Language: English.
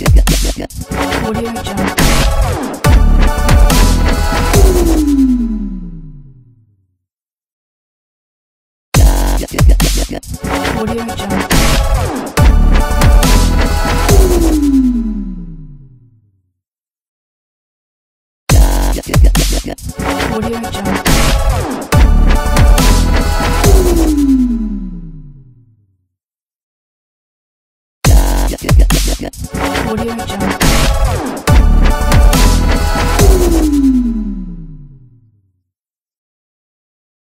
Audio Jungle. Audio Jungle. Jungle. Audio Jungle.